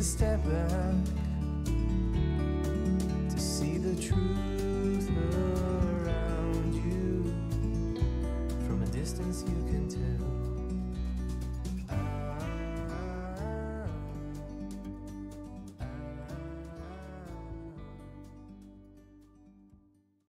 a step back to see the truth